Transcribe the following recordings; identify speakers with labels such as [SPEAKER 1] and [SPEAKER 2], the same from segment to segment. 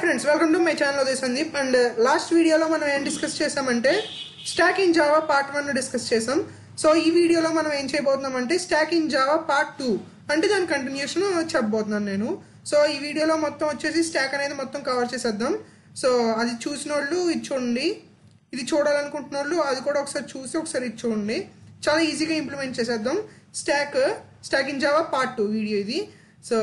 [SPEAKER 1] Hi friends welcome to my channel Uday Sandeep and last వీడియోలో మనం ఏం discuss చేసామంటే stack in Java part one discuss చేసాం so ఈ వీడియోలో మనం ఏం చేయబోతున్నాం అంటే stack in Java part two అంటే దాని కంటిన్యూషన్ చెప్పబోతున్నాను నేను. సో ఈ వీడియోలో మొత్తం వచ్చేసి స్టాక్ అనేది మొత్తం కవర్ చేసేద్దాం. సో అది చూసిన వాళ్ళు ఇది చూడండి. ఇది చూడాలనుకుంటున్న వాళ్ళు అది కూడా ఒకసారి చూసి ఒకసారి ఇది చూడండి. చాలా ఈజీగా ఇంప్లిమెంట్ చేసేద్దాం. Stack stack in Java part two video ఇది. సో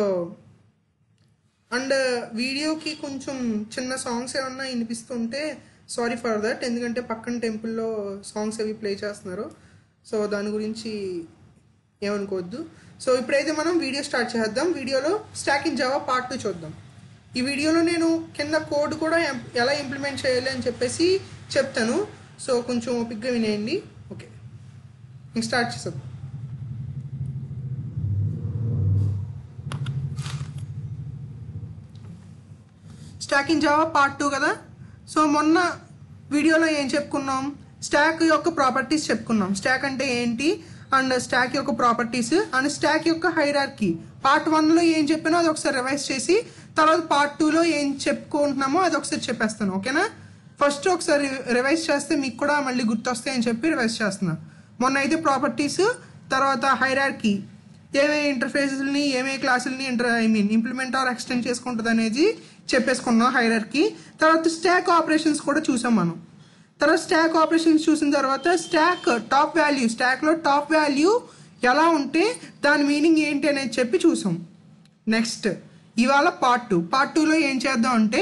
[SPEAKER 1] అండ్ వీడియోకి కొంచెం చిన్న సాంగ్స్ ఏమన్నా వినిపిస్తుంటే సారీ ఫర్ దట్ ఎందుకంటే పక్కన టెంపుల్లో సాంగ్స్ అవి ప్లే చేస్తున్నారు. సో దాని గురించి ఏమనుకోవద్దు. సో ఇప్పుడైతే మనం వీడియో స్టార్ట్ చేద్దాం. వీడియోలో stack in Java part two చూద్దాం. ఈ వీడియోలో నేను కింద కోడ్ కూడా ఎలా ఇంప్లిమెంట్ చేయాలి అని చెప్పేసి చెప్తాను. సో కొంచెం ఓపిక్గా వినేయండి. ఓకే ఇంక స్టార్ట్ చేసేద్దాం. Stack in Java part two కదా. సో మొన్న వీడియోలో ఏం చెప్పుకున్నాం? స్టాక్ యొక్క ప్రాపర్టీస్ చెప్పుకున్నాం. స్టాక్ అంటే ఏంటి? అండ్ స్టాక్ యొక్క ప్రాపర్టీస్ అండ్ స్టాక్ యొక్క హైరార్కీ పార్ట్ వన్లో ఏం చెప్పానో అది ఒకసారి రివైజ్ చేసి తర్వాత పార్ట్ టూలో ఏం చెప్పుకుంటున్నామో అది ఒకసారి చెప్పేస్తాను. ఓకేనా? ఫస్ట్ ఒకసారి రివైజ్ చేస్తే మీకు కూడా మళ్ళీ గుర్తొస్తాయని చెప్పి రివైజ్ చేస్తున్నా. మొన్న అయితే ప్రాపర్టీస్ తర్వాత హైరార్కీ ఏమే ఇంటర్ఫేస్ని ఏమే క్లాసుల్ని inter I mean implement or extend చేసుకుంటుంది అనేది చెప్పేసుకున్నాం హైరర్కి తర్వాత స్టాక్ ఆపరేషన్స్ కూడా చూసాం మనం. తర్వాత స్టాక్ ఆపరేషన్స్ చూసిన తర్వాత స్టాక్ టాప్ వాల్యూ స్టాక్లో టాప్ వాల్యూ ఎలా ఉంటే దాని మీనింగ్ ఏంటి అనేది చెప్పి చూసాం. నెక్స్ట్ ఇవాళ పార్ట్ టూ పార్ట్ టూలో ఏం చేద్దాం అంటే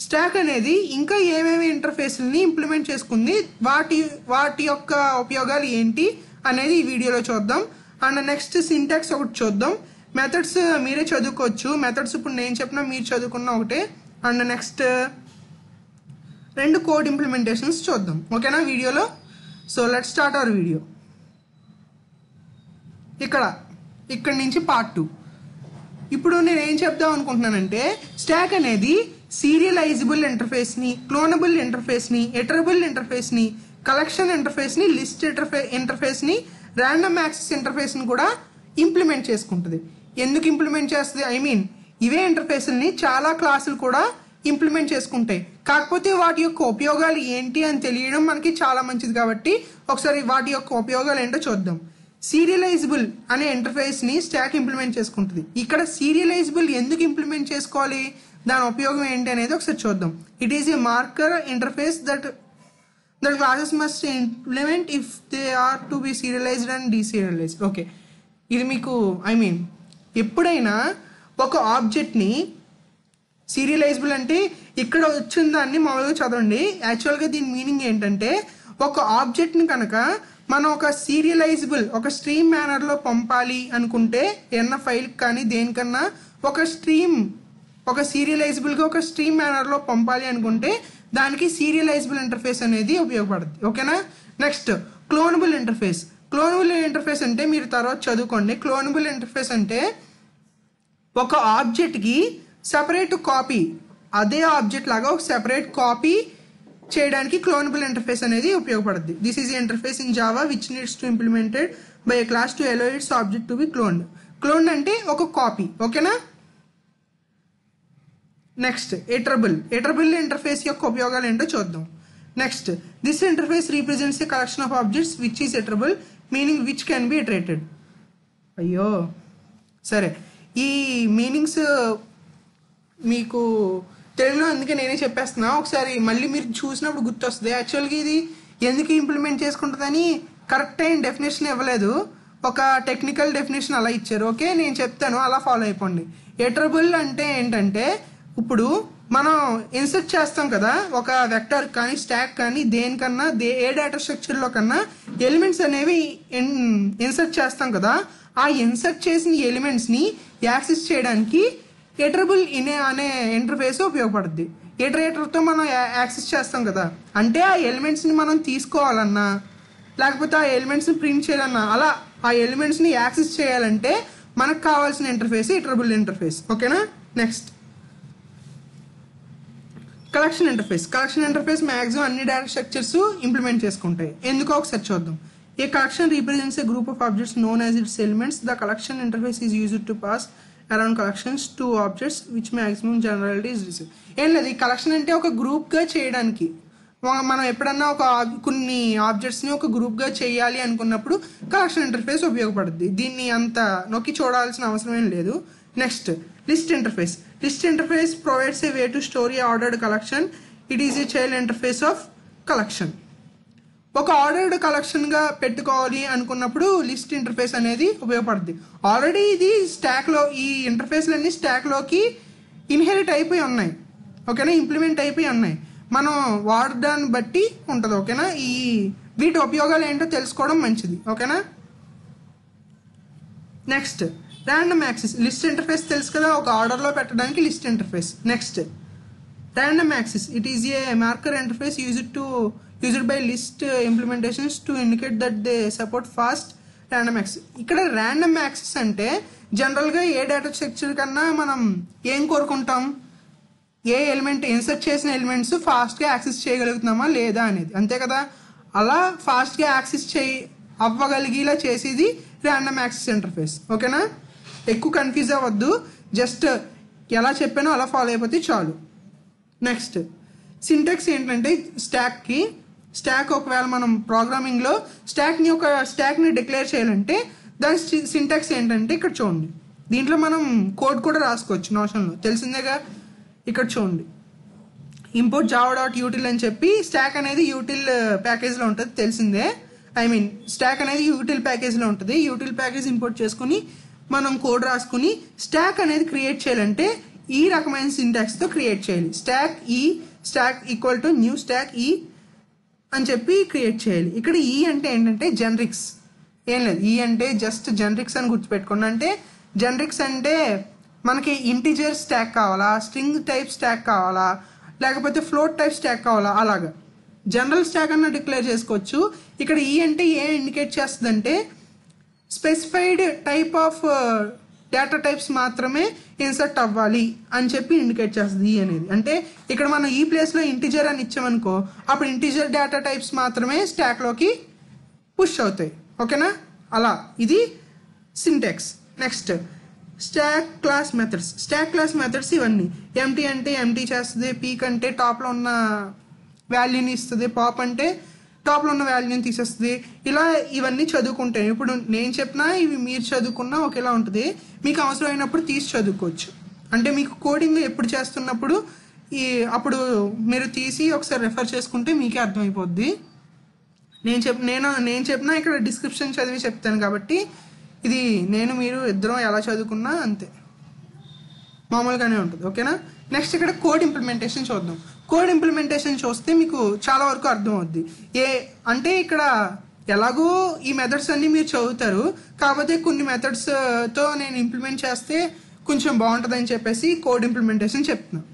[SPEAKER 1] స్టాక్ అనేది ఇంకా ఏమేమి ఇంటర్ఫేస్ని ఇంప్లిమెంట్ చేసుకుంది వాటి వాటి యొక్క ఉపయోగాలు ఏంటి అనేది ఈ వీడియోలో చూద్దాం. అండ్ నెక్స్ట్ సింటాక్స్ ఒకటి చూద్దాం. మెథడ్స్ uh, మీరే చదువుకోవచ్చు. మెథడ్స్ ఇప్పుడు నేను చెప్పిన మీరు చదువుకున్న ఒకటే. అండ్ నెక్స్ట్ uh, రెండు కోడ్ ఇంప్లిమెంటేషన్స్ చూద్దాం. ఓకేనా వీడియోలో? So let start our video ఇక్కడ ఇక్కడ నుంచి పార్ట్ టూ ఇప్పుడు నేను ఏం చెప్దాం అనుకుంటున్నానంటే స్టాక్ అనేది సీరియలైజబుల్ ఇంటర్ఫేస్ని క్లోనబుల్ ఇంటర్ఫేస్ని ఎటరబుల్ ఇంటర్ఫేస్ని కలెక్షన్ ఇంటర్ఫేస్ని లిస్ట్ ఇంటర్ఫే ఇంటర్ఫేస్ని ర్యాండమ్ యాక్సెస్ ఇంటర్ఫేస్ని కూడా ఇంప్లిమెంట్ చేసుకుంటుంది. ఎందుకు ఇంప్లిమెంట్ చేస్తుంది? ఐ మీన్ ఇవే ఇంటర్ఫేస్ని చాలా క్లాసులు కూడా ఇంప్లిమెంట్ చేసుకుంటాయి. కాకపోతే వాటి యొక్క ఉపయోగాలు ఏంటి అని తెలియడం మనకి చాలా మంచిది కాబట్టి ఒకసారి వాటి యొక్క ఉపయోగాలు ఏంటో చూద్దాం. సీరియలైజబుల్ అనే ఇంటర్ఫేస్ని స్టాక్ ఇంప్లిమెంట్ చేసుకుంటుంది. ఇక్కడ సీరియలైజబుల్ ఎందుకు ఇంప్లిమెంట్ చేసుకోవాలి? దాని ఉపయోగం ఏంటి అనేది ఒకసారి చూద్దాం. It is a marker interface that that classes must implement if they are to be serialized and deserialized. Okay ఇది మీకు ఐ మీన్ ఎప్పుడైనా ఒక ఆబ్జెక్ట్ని సీరియలైజబుల్ అంటే ఇక్కడ వచ్చిన దాన్ని మామూలుగా చదవండి. యాక్చువల్గా దీని మీనింగ్ ఏంటంటే ఒక ఆబ్జెక్ట్ని కనుక మనం ఒక సీరియలైజబుల్ ఒక స్ట్రీమ్ మేనర్లో పంపాలి అనుకుంటే ఏమన్నా ఫైల్ కానీ దేనికన్నా ఒక స్ట్రీమ్ ఒక సీరియలైజబుల్గా ఒక స్ట్రీమ్ మేనర్లో పంపాలి అనుకుంటే దానికి సీరియలైజబుల్ ఇంటర్ఫేస్ అనేది ఉపయోగపడుతుంది. ఓకేనా? Next cloneable interface. Cloneable interface అంటే మీరు తర్వాత చదువుకోండి. క్లోనబుల్ ఇంటర్ఫేస్ అంటే ఒక ఆబ్జెక్ట్కి సపరేట్ కాపీ అదే ఆబ్జెక్ట్ లాగా ఒక సెపరేట్ కాపీ చేయడానికి క్లోనబుల్ ఇంటర్ఫేస్ అనేది ఉపయోగపడుతుంది this is interface in Java which needs to implemented by class to allow its object to be cloned clone అంటే ఒక కాపీ ఓకేనా? నెక్స్ట్ ఏట్రబుల్ ఏట్రబుల్ ఇంటర్ఫేస్ యొక్క ఉపయోగాలు ఏంటో చూద్దాం. Next this interface represents a collection of objects which is iterable meaning which can be iterated అయ్యో. సరే. ఈ మీనింగ్స్ మీకు తెలుగులో అందుకే నేనే చెప్పేస్తున్నా. ఒకసారి మళ్ళీ మీరు చూసినప్పుడు గుర్తొస్తుంది. యాక్చువల్గా ఇది ఎందుకు ఇంప్లిమెంట్ చేసుకుంటుందని కరెక్ట్ అయిన డెఫినేషన్ ఇవ్వలేదు. ఒక టెక్నికల్ డెఫినేషన్ అలా ఇచ్చారు. ఓకే నేను చెప్తాను. అలా ఫాలో అయిపోండి. ఎటరబుల్ అంటే ఏంటంటే ఇప్పుడు మనం ఇన్సర్ట్ చేస్తాం కదా ఒక వెక్టర్ కానీ స్టాక్ కానీ దేనికన్నా దే ఏ డేటా స్ట్రక్చర్లో కన్నా ఎలిమెంట్స్ అనేవి ఇన్సర్ట్ చేస్తాం కదా ఆ ఇన్సర్ట్ చేసిన ఎలిమెంట్స్ని యాక్సెస్ చేయడానికి ఎటరబుల్ ఇనే అనే ఇంటర్ఫేస్ ఉపయోగపడుద్ది. ఎటరేటర్తో మనం యాక్సెస్ చేస్తాం కదా అంటే ఆ ఎలిమెంట్స్ని మనం తీసుకోవాలన్నా లేకపోతే ఆ ఎలిమెంట్స్ని ప్రింట్ చేయాలన్నా అలా ఆ ఎలిమెంట్స్ని యాక్సెస్ చేయాలంటే మనకు కావాల్సిన ఇంటర్ఫేస్ ఇటరబుల్ ఇంటర్ఫేస్ ఓకేనా next collection interface collection interface maximum అన్ని డేటా స్ట్రక్చర్స్ ఇంప్లిమెంట్ చేసుకుంటాయి. ఎందుకో ఒకసారి చూద్దాం. A collection represents a group of objects known as its elements the collection interface is use to pass around collections to objects which maximum generality is receive ఏం లేదు ఈ collection అంటే ఒక గ్రూప్గా చేయడానికి. మనం ఎప్పుడన్నా ఒక కొన్ని ఆబ్జెక్ట్స్ని ఒక గ్రూప్గా చేయాలి అనుకున్నప్పుడు కలెక్షన్ ఇంటర్ఫేస్ ఉపయోగపడుద్ది. దీన్ని అంత నొక్కి చూడాల్సిన అవసరం ఏం లేదు. Next list interface list interface provides a way to store ordered collection it is a child interface of collection ఒక ఆర్డర్డ్ కలెక్షన్గా పెట్టుకోవాలి అనుకున్నప్పుడు లిస్ట్ ఇంటర్ఫేస్ అనేది ఉపయోగపడుతుంది ఆల్రెడీ ఇది స్టాక్లో ఈ ఇంటర్ఫేస్లన్నీ స్టాక్లోకి ఇన్హెరిట్ అయిపోయి ఉన్నాయి. ఓకేనా ఇంప్లిమెంట్ అయిపోయి ఉన్నాయి. మనం వాడడాన్ని బట్టి ఉంటుంది ఓకేనా ఈ వీటి ఉపయోగాలు ఏంటో తెలుసుకోవడం మంచిది ఓకేనా next random access list interface తెలుసు కదా ఒక ఆర్డర్లో పెట్టడానికి list interface next random access it is a marker interface used to used by list implementations to indicate that they support fast random access ఇక్కడ ర్యాండమ్ యాక్సెస్ అంటే జనరల్గా ఏ data structure కన్నా మనం ఏం కోరుకుంటాం? ఏ ఎలిమెంట్ ఇన్సర్ట్ చేసిన ఎలిమెంట్స్ ఫాస్ట్గా యాక్సెస్ చేయగలుగుతున్నామా లేదా అనేది. అంతే కదా? అలా ఫాస్ట్గా యాక్సెస్ చేయి అవ్వగలిగేలా చేసేది ర్యాండమ్ యాక్సెస్ ఇంటర్ఫేస్ ఓకేనా ఎక్కువ కన్ఫ్యూజ్ అవ్వద్దు. జస్ట్ ఎలా చెప్పానో అలా ఫాలో అయిపోతే చాలు. నెక్స్ట్ సింటెక్స్ ఏంటంటే స్టాక్కి స్టాక్ ఒకవేళ మనం ప్రోగ్రామింగ్లో స్టాక్ని ఒక స్టాక్ని డిక్లేర్ చేయాలంటే దాని సింటాక్స్ ఏంటంటే ఇక్కడ చూడండి. దీంట్లో మనం కోడ్ కూడా రాసుకోవచ్చు నోషన్లో తెలిసిందేగా ఇక్కడ చూడండి. ఇంపోర్ట్ జావా డాట్ యూటిల్ అని చెప్పి స్టాక్ అనేది యూటిల్ ప్యాకేజ్లో ఉంటుంది తెలిసిందే? ఐ మీన్ స్టాక్ అనేది యూటిల్ ప్యాకేజ్లో ఉంటుంది. యూటిల్ ప్యాకేజ్ ఇంపోర్ట్ చేసుకుని మనం కోడ్ రాసుకుని స్టాక్ అనేది క్రియేట్ చేయాలంటే ఈ రకమైన సింటాక్స్తో క్రియేట్ చేయాలి. Stack E stack equal to new stack E అని చెప్పి క్రియేట్ చేయాలి. ఇక్కడ ఈ అంటే ఏంటంటే జనరిక్స్ ఏం లేదు. ఈ అంటే జస్ట్ జనరిక్స్ అని గుర్తుపెట్టుకోండి. అంటే జనరిక్స్ అంటే మనకి ఇంటిజర్ స్టాక్ కావాలా స్ట్రింగ్ టైప్ స్టాక్ కావాలా లేకపోతే ఫ్లోట్ టైప్ స్టాక్ కావాలా అలాగా. జనరల్ స్టాక్ అన్న డిక్లేర్ చేసుకోవచ్చు. ఇక్కడ ఈ అంటే ఏ ఇండికేట్ చేస్తుందంటే specified type of data types మాత్రమే ఇన్సర్ట్ అవ్వాలి అని చెప్పి ఇండికేట్ చేస్తుంది ఈ అనేది. అంటే ఇక్కడ మనం ఈ ప్లేస్లో ఇంటిజర్ అని ఇచ్చామనుకో అప్పుడు ఇంటిజర్ డేటా టైప్స్ మాత్రమే స్టాక్లోకి పుష్ అవుతాయి. ఓకేనా? అలా. ఇది syntax next stack class methods stack class methods ఇవన్నీ. ఎంటీ అంటే ఎంటీ చేస్తుంది పీక్ అంటే టాప్లో ఉన్న వాల్యూని ఇస్తుంది పాప్ అంటే టాప్లో ఉన్న వాల్యూని తీసేస్తుంది. ఇలా ఇవన్నీ చదువుకుంటాయి ఇప్పుడు నేను చెప్పినా ఇవి మీరు చదువుకున్నా ఒకేలా ఉంటుంది. మీకు అవసరమైనప్పుడు తీసి చదువుకోవచ్చు. అంటే మీకు కోడింగ్ ఎప్పుడు చేస్తున్నప్పుడు ఈ అప్పుడు మీరు తీసి ఒకసారి రెఫర్ చేసుకుంటే మీకే అర్థమైపోద్ది. నేను చెప్ నేను నేను చెప్పినా ఇక్కడ డిస్క్రిప్షన్ చదివి చెప్తాను కాబట్టి ఇది నేను మీరు ఇద్దరం ఎలా చదువుకున్నా అంతే. మామూలుగానే ఉంటుంది ఓకేనా? నెక్స్ట్ ఇక్కడ కోడ్ ఇంప్లిమెంటేషన్ చూద్దాం. కోడ్ ఇంప్లిమెంటేషన్ చూస్తే మీకు చాలా వరకు అర్థం అవుద్ది ఏ అంటే ఇక్కడ ఎలాగో ఈ మెథడ్స్ అన్నీ మీరు చదువుతారు కాకపోతే కొన్ని మెథడ్స్తో నేను ఇంప్లిమెంట్ చేస్తే కొంచెం బాగుంటుందని చెప్పేసి కోడ్ ఇంప్లిమెంటేషన్ చెప్తున్నాను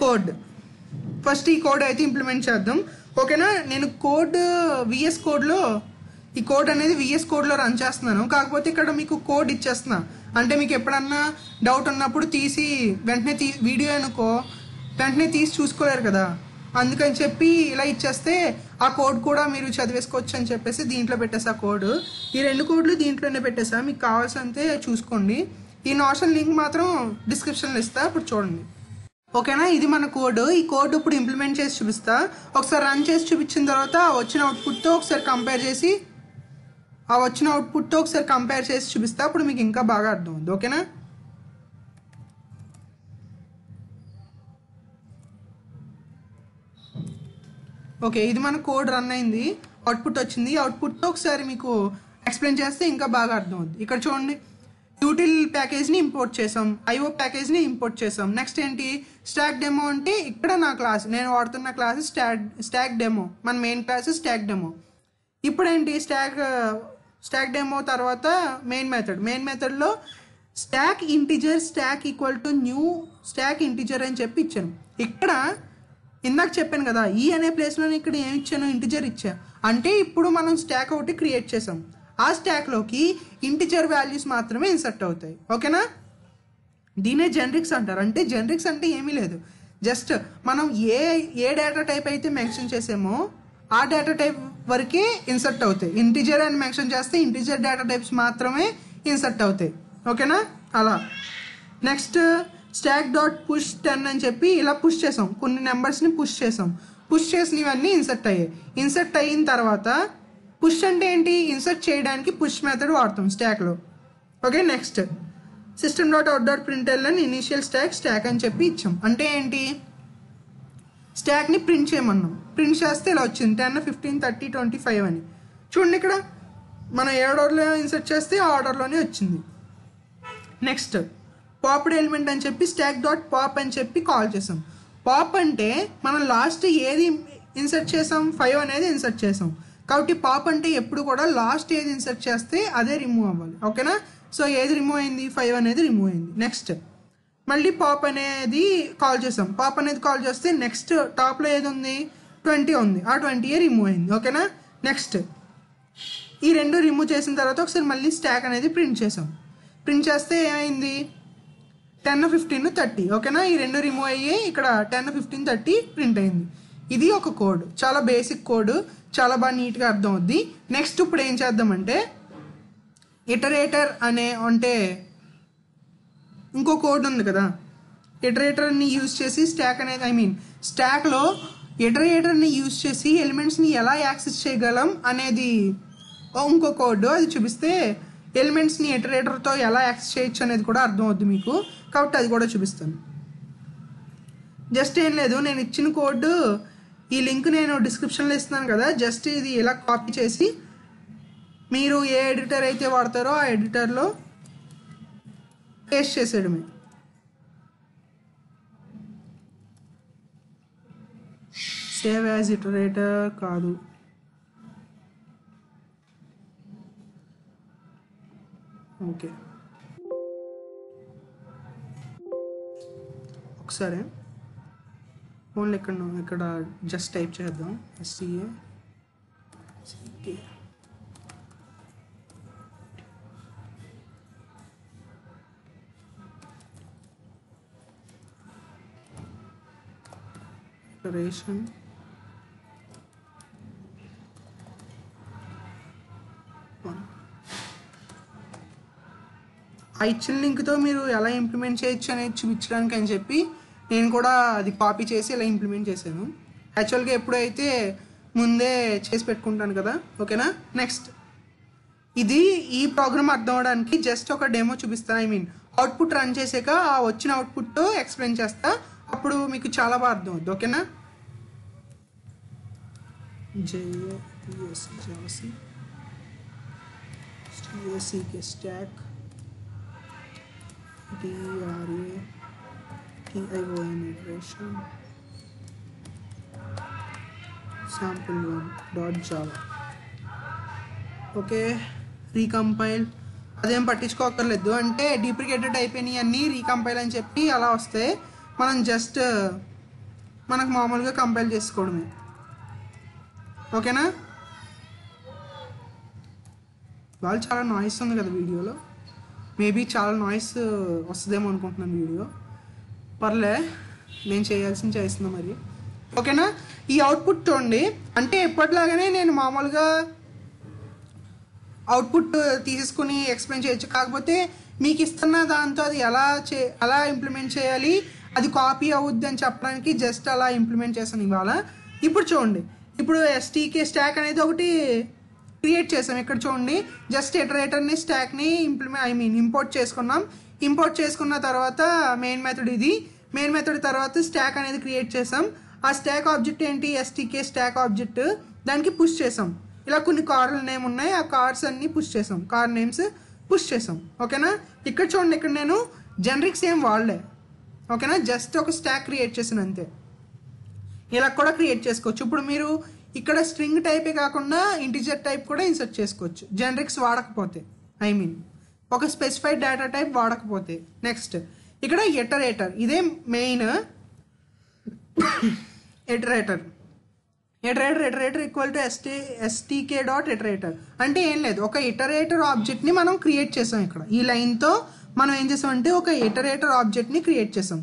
[SPEAKER 1] కోడ్ ఫస్ట్ ఈ కోడ్ అయితే ఇంప్లిమెంట్ చేద్దాం. ఓకేనా? నేను కోడ్ విఎస్ కోడ్లో ఈ కోడ్ అనేది విఎస్ కోడ్లో రన్ చేస్తున్నాను. కాకపోతే ఇక్కడ మీకు కోడ్ ఇచ్చేస్తున్నాను అంటే మీకు ఎప్పుడన్నా డౌట్ ఉన్నప్పుడు తీసి వెంటనే తీ వీడియో అనుకో వెంటనే తీసి చూసుకోలేరు కదా. అందుకని చెప్పి ఇలా ఇచ్చేస్తే ఆ కోడ్ కూడా మీరు చదివేసుకోవచ్చు అని చెప్పేసి దీంట్లో పెట్టేసా కోడ్ ఈ రెండు కోడ్లు దీంట్లోనే పెట్టేసా. మీకు కావాల్సినంతే చూసుకోండి. ఈ నోషన్ లింక్ మాత్రం డిస్క్రిప్షన్లో ఇస్తా. ఇప్పుడు చూడండి. ఓకేనా? ఇది మన కోడ్ ఈ కోడ్ ఇప్పుడు ఇంప్లిమెంట్ చేసి చూపిస్తా. ఒకసారి రన్ చేసి చూపించిన తర్వాత వచ్చిన అవుట్పుట్తో ఒకసారి కంపేర్ చేసి ఆ వచ్చిన అవుట్పుట్తో ఒకసారి కంపేర్ చేసి చూపిస్తే. అప్పుడు మీకు ఇంకా బాగా అర్థం ఓకేనా? ఓకే ఇది మన కోడ్ రన్ అయింది. అవుట్పుట్ వచ్చింది. అవుట్పుట్తో ఒకసారి మీకు ఎక్స్ప్లెయిన్ చేస్తే ఇంకా బాగా అర్థం ఇక్కడ చూడండి. యూటిల్ ప్యాకేజ్ని ఇంపోర్ట్ చేసాం ఐఓ ప్యాకేజ్ని ఇంపోర్ట్ చేసాం నెక్స్ట్ ఏంటి? స్టాక్ డెమో అంటే ఇక్కడ నా క్లాస్ నేను వాడుతున్న క్లాస్ స్టాక్ స్టాక్ డెమో మన మెయిన్ క్లాస్ స్టాక్ డెమో ఇప్పుడేంటి? స్టాక్ స్టాక్ డెమో తర్వాత మెయిన్ మెథడ్ మెయిన్ మెథడ్లో stack integer stack equal to new stack integer అని చెప్పి ఇచ్చాను. ఇక్కడ ఇందాక చెప్పాను కదా ఈ అనే ప్లేస్లో ఇక్కడ ఏమి ఇచ్చాను? ఇంటిజర్ ఇచ్చా. అంటే ఇప్పుడు మనం స్టాక్ ఒకటి క్రియేట్ చేసాం. ఆ స్టాక్లోకి ఇంటిజర్ వాల్యూస్ మాత్రమే ఇన్సర్ట్ అవుతాయి. ఓకేనా? దీనే జనరిక్స్ అంటారు. అంటే జనరిక్స్ అంటే ఏమీ లేదు. జస్ట్ మనం ఏ ఏ డేటా టైప్ అయితే మెన్షన్ చేసామో ఆ డేటా టైప్ వరకు ఇన్సర్ట్ అవుతాయి. ఇంటిజర్ అని మెన్షన్ చేస్తే ఇంటిజర్ డేటా టైప్స్ మాత్రమే ఇన్సర్ట్ అవుతాయి. ఓకేనా? అలా. Next stack dot push ten అని చెప్పి ఇలా పుష్ చేసాం. కొన్ని నెంబర్స్ని పుష్ చేసాం. పుష్ చేసినవన్నీ ఇన్సర్ట్ అయ్యాయి. ఇన్సర్ట్ అయిన తర్వాత పుష్ అంటే ఏంటి? ఇన్సర్ట్ చేయడానికి పుష్ మెథడ్ వాడతాం స్టాక్లో okay next system dot out dot print అని ఇనిషియల్ స్టాక్ స్టాక్ అని చెప్పి ఇచ్చాం. అంటే ఏంటి? స్టాక్ని ప్రింట్ చేయమన్నాం. ప్రింట్ చేస్తే ఇలా వచ్చింది. Ten fifteen thirty twenty five అని. చూడండి ఇక్కడ మనం ఏ ఆర్డర్లో ఇన్సర్ట్ చేస్తే ఆ ఆర్డర్లోనే వచ్చింది. నెక్స్ట్ పాప్డ్ ఎలిమెంట్ అని చెప్పి స్టాక్ డాట్ పాప్ అని చెప్పి కాల్ చేసాం. పాప్ అంటే మనం లాస్ట్ ఏది ఇన్సర్ట్ చేసాం? ఫైవ్ అనేది ఇన్సర్ట్ చేసాం. కాబట్టి పాప్ అంటే ఎప్పుడు కూడా లాస్ట్ ఏది ఇన్సర్ట్ చేస్తే అదే రిమూవ్ అవ్వాలి. ఓకేనా? సో ఏది రిమూవ్ అయింది? ఫైవ్ అనేది రిమూవ్ అయింది. నెక్స్ట్ మళ్ళీ పాప్ అనేది కాల్ చేసాం. పాప్ అనేది కాల్ చేస్తే నెక్స్ట్ టాప్లో ఏది ఉంది? ట్వంటీ ఉంది. ఆ ట్వంటీ రిమూవ్ అయింది. ఓకేనా? నెక్స్ట్. ఈ రెండు రిమూవ్ చేసిన తర్వాత ఒకసారి మళ్ళీ స్టాక్ అనేది ప్రింట్ చేసాం. ప్రింట్ చేస్తే ఏమైంది? టెన్ ఫిఫ్టీన్ థర్టీ ఓకేనా? ఈ రెండు రిమూవ్ అయ్యి ఇక్కడ టెన్ ఫిఫ్టీన్ థర్టీ ప్రింట్ అయింది. ఇది ఒక కోడ్ చాలా బేసిక్ కోడ్ చాలా బాగా నీట్గా అర్థం అవుద్ది నెక్స్ట్ ఇప్పుడు ఏం చేద్దామంటే ఇటరేటర్ అనే అంటే ఇంకో కోడ్ ఉంది కదా. ఇటరేటర్ని యూజ్ చేసి స్టాక్ అనేది ఐ మీన్ స్టాక్లో ఇటరేటర్ని యూజ్ చేసి ఎలిమెంట్స్ని ఎలా యాక్సెస్ చేయగలం అనేది ఇంకో కోడ్ అది చూపిస్తే ఎలిమెంట్స్ని ఇటరేటర్తో ఎలా యాక్సెస్ చేయొచ్చు అనేది కూడా అర్థం అవుద్ది మీకు. కాబట్టి అది కూడా చూపిస్తాను. జస్ట్ ఏం లేదు నేను ఇచ్చిన కోడ్ ఈ లింక్ నేను డిస్క్రిప్షన్లో ఇస్తున్నాను కదా. జస్ట్ ఇది ఇలా కాపీ చేసి మీరు ఏ ఎడిటర్ అయితే వాడతారో ఆ ఎడిటర్లో పేస్ట్ చేసేయడమే సేవ్ యాజ్ ఇటరేటర్ కాదు ఓకే ఒకసారి ఓన్లీ ఇక్కడ ఇక్కడ జస్ట్ టైప్ చేద్దాం ఎస్సీఏ సికే iteration ఆ ఇచ్చిన లింక్తో మీరు ఎలా ఇంప్లిమెంట్ చేయొచ్చు అనేది చూపించడానికి అని చెప్పి నేను కూడా అది కాపీ చేసి ఇలా ఇంప్లిమెంట్ చేశాను. యాక్చువల్గా ఎప్పుడైతే ముందే చేసి పెట్టుకుంటాను కదా ఓకేనా? నెక్స్ట్ ఇది ఈ ప్రోగ్రామ్ అర్థం అవడానికి జస్ట్ ఒక డెమో చూపిస్తాను ఐ మీన్ అవుట్పుట్ రన్ చేసాక ఆ వచ్చిన అవుట్పుట్తో ఎక్స్ప్లెయిన్ చేస్తా. అప్పుడు మీకు చాలా బాగా అర్థం అవుద్ది ఓకేనా? జేఎస్ జాసి టిఎస్సికే స్టాక్ డిఆర్ఏ TION iteration sample dot Java okay recompile అదేం పట్టించుకోకర్లేదు అంటే డూప్లికేటెడ్ అయిపోయినాయి అన్నీ రీకంపైల్ అని చెప్పి అలా వస్తే మనం జస్ట్ uh, మనకు మామూలుగా కంపైల్ చేసుకోవడమే. ఓకేనా? వాళ్ళు చాలా నాయిస్ ఉంది కదా వీడియోలో. మేబీ చాలా నాయిస్ uh, వస్తుందేమో అనుకుంటున్నాను వీడియో. పర్లే నేను చేయాల్సింది చేస్తున్నా మరి. ఓకేనా? ఈ అవుట్పుట్ చూడండి. అంటే ఎప్పటిలాగానే నేను మామూలుగా అవుట్పుట్ uh, తీసేసుకుని ఎక్స్ప్లెయిన్ చేయొచ్చు. కాకపోతే మీకు ఇస్తున్న దాంతో అది ఎలా చే ఎలా ఇంప్లిమెంట్ చేయాలి? అది కాపీ అవుద్ది అని చెప్పడానికి జస్ట్ అలా ఇంప్లిమెంట్ చేశాను ఇవాళ. ఇప్పుడు చూడండి. ఇప్పుడు ఎస్టీకే స్టాక్ అనేది ఒకటి క్రియేట్ చేసాం ఇక్కడ చూడండి. జస్ట్ ఎటరేటర్ని స్టాక్ని ఇంప్లిమెంట్ ఐ మీన్ ఇంపోర్ట్ చేసుకున్నాం. ఇంపోర్ట్ చేసుకున్న తర్వాత మెయిన్ మెథడ్ ఇది. మెయిన్ మెథడ్ తర్వాత స్టాక్ అనేది క్రియేట్ చేసాం ఆ స్టాక్ ఆబ్జెక్ట్ ఏంటి? ఎస్టీకే స్టాక్ ఆబ్జెక్ట్ దానికి పుష్ చేసాం ఇలా కొన్ని కార్ల నేమ్ ఉన్నాయి. ఆ కార్స్ అన్ని పుష్ చేసాం కార్ నేమ్స్ పుష్ చేసాం ఓకేనా ఇక్కడ చూడండి. ఇక్కడ నేను జనరిక్స్ ఏం వాడలే. ఓకేనా? జస్ట్ ఒక స్టాక్ క్రియేట్ చేసాను అంతే. ఇలా కూడా క్రియేట్ చేసుకోవచ్చు. ఇప్పుడు మీరు ఇక్కడ స్ట్రింగ్ టైపే కాకుండా ఇంటిజర్ టైప్ కూడా ఇన్సర్ట్ చేసుకోవచ్చు. జనరిక్స్ వాడకపోతే. ఐ మీన్ ఒక స్పెసిఫైడ్ డేటా టైప్ వాడకపోతే. నెక్స్ట్ ఇక్కడ ఎటరేటర్. ఇదే main iterator. Iterator iterator equal to ST STK dot iterator. అంటే ఏం లేదు. ఒక ఇటరేటర్ ఆబ్జెక్ట్ని మనం క్రియేట్ చేసాం ఇక్కడ. ఈ లైన్తో మనం ఏం చేసాం అంటే ఒక ఇటరేటర్ ఆబ్జెక్ట్ని క్రియేట్ చేసాం.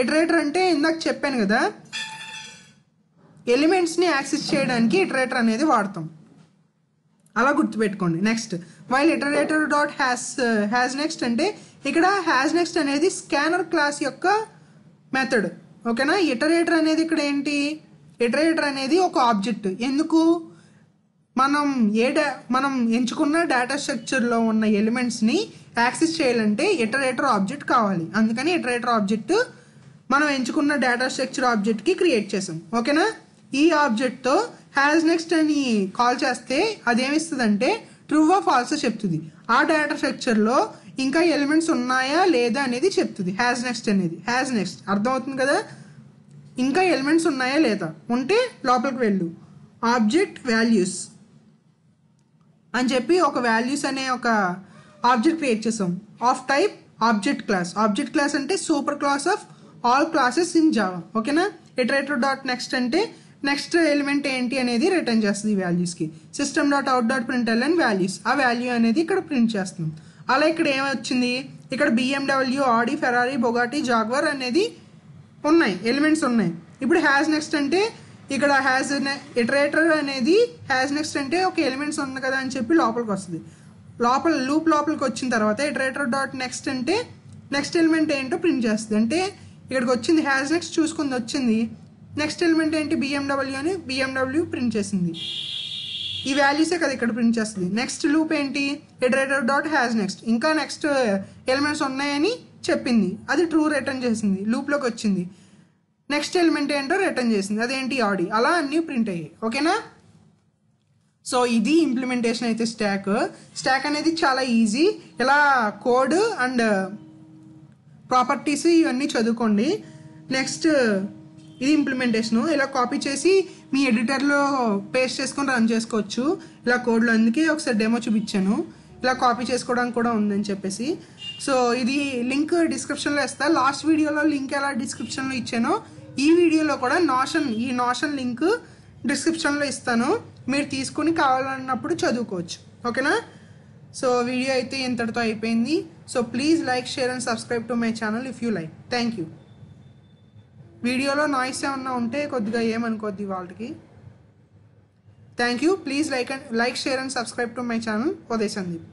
[SPEAKER 1] ఇటరేటర్ అంటే ఇందాక చెప్పాను కదా ఎలిమెంట్స్ని యాక్సెస్ చేయడానికి ఇటరేటర్ అనేది వాడతాం. అలా గుర్తుపెట్టుకోండి. Next while iterator dot has has next అంటే ఇక్కడ హ్యాస్ నెక్స్ట్ అనేది స్కానర్ క్లాస్ యొక్క మెథడ్ ఓకేనా ఇటరేటర్ అనేది ఇక్కడ ఏంటి? ఇటరేటర్ అనేది ఒక ఆబ్జెక్ట్ ఎందుకు? మనం ఏ డా మనం ఎంచుకున్న డేటా స్ట్రక్చర్లో ఉన్న ఎలిమెంట్స్ని యాక్సెస్ చేయాలంటే ఇటరేటర్ ఆబ్జెక్ట్ కావాలి. అందుకని ఇటరేటర్ ఆబ్జెక్ట్ మనం ఎంచుకున్న డేటా స్ట్రక్చర్ ఆబ్జెక్ట్కి క్రియేట్ చేసాం. ఓకేనా? ఈ ఆబ్జెక్ట్తో హ్యాస్ నెక్స్ట్ అని కాల్ చేస్తే అదేమిస్తుందంటే ట్రూ ఆ ఫాల్స్ చెప్తుంది. ఆ డేటా స్ట్రక్చర్లో ఇంకా ఎలిమెంట్స్ ఉన్నాయా లేదా అనేది చెప్తుంది. హ్యాస్ నెక్స్ట్ అనేది. హ్యాస్ నెక్స్ట్ అర్థమవుతుంది కదా? ఇంకా ఎలిమెంట్స్ ఉన్నాయా లేదా? ఉంటే లోపలికి వెళ్ళు. ఆబ్జెక్ట్ వాల్యూస్ అని చెప్పి ఒక వాల్యూస్ అనే ఒక ఆబ్జెక్ట్ క్రియేట్ చేసాం. Of type object class object class అంటే super class of all classes in Java ఓకేనా ఇటరేటర్ డాట్ నెక్స్ట్ అంటే నెక్స్ట్ ఎలిమెంట్ ఏంటి అనేది రిటర్న్ చేస్తుంది ఈ వాల్యూస్కి system dot out dot println and values ఆ వాల్యూ అనేది ఇక్కడ ప్రింట్ చేస్తుంది అలా ఇక్కడ ఏమొచ్చింది? ఇక్కడ BMW Audi Ferrari Bugatti Jaguar అనేది ఉన్నాయి. ఎలిమెంట్స్ ఉన్నాయి. ఇప్పుడు హ్యాజ్ నెక్స్ట్ అంటే ఇక్కడ హ్యాజ్ ఇటరేటర్ అనేది హ్యాజ్ నెక్స్ట్ అంటే ఒక ఎలిమెంట్స్ ఉంది కదా అని చెప్పి లోపలికి వస్తుంది. లోపల లూప్ లోపలికి వచ్చిన తర్వాత ఇటరేటర్ డాట్ నెక్స్ట్ అంటే నెక్స్ట్ ఎలిమెంట్ ఏంటో ప్రింట్ చేస్తుంది. అంటే ఇక్కడికి వచ్చింది హ్యాజ్ నెక్స్ట్ చూసుకుంది వచ్చింది. నెక్స్ట్ ఎలిమెంట్ ఏంటి? బిఎండబ్ల్యూ అని బిఎండబ్ల్యూ ప్రింట్ చేసింది. ఈ వాల్యూసే కదా ఇక్కడ ప్రింట్ చేస్తుంది. నెక్స్ట్ లూప్ ఏంటి? ఇటరేటర్ డాట్ హ్యాజ్ నెక్స్ట్ ఇంకా నెక్స్ట్ ఎలిమెంట్స్ ఉన్నాయని చెప్పింది. అది ట్రూ రిటర్న్ చేసింది. లూప్లోకి వచ్చింది. నెక్స్ట్ ఎలిమెంట్ ఏంటో రిటర్న్ చేసింది. అదేంటి? ఆడి అలా అన్నీ ప్రింట్ అయ్యాయి. ఓకేనా సో ఇది ఇంప్లిమెంటేషన్ అయితే స్టాక్ స్టాక్ అనేది చాలా ఈజీ ఇలా కోడ్ అండ్ ప్రాపర్టీస్ ఇవన్నీ చదువుకోండి. నెక్స్ట్ uh, ఇది ఇంప్లిమెంటేషన్ ఇలా కాపీ చేసి మీ ఎడిటర్లో పేస్ట్ చేసుకొని రన్ చేసుకోవచ్చు. ఇలా కోడ్లో అందుకే ఒకసారి డెమో చూపించాను. ఇలా కాపీ చేసుకోవడానికి కూడా ఉందని చెప్పేసి. సో ఇది లింక్ డిస్క్రిప్షన్లో ఇస్తా లాస్ట్ వీడియోలో లింక్ ఎలా డిస్క్రిప్షన్లో ఇచ్చానో ఈ వీడియోలో కూడా నాషన్ ఈ నాషన్ లింక్ డిస్క్రిప్షన్లో ఇస్తాను. మీరు తీసుకుని కావాలన్నప్పుడు చదువుకోవచ్చు. ఓకేనా? సో వీడియో అయితే ఇంతటితో అయిపోయింది. So please like share and subscribe to my channel if you like thank you వీడియోలో నాయిస్ ఏమన్నా ఉంటే కొద్దిగా ఏమనుకోద్ది వాళ్ళకి. Thank you please like and like share and subscribe to my channel Uday Sandeep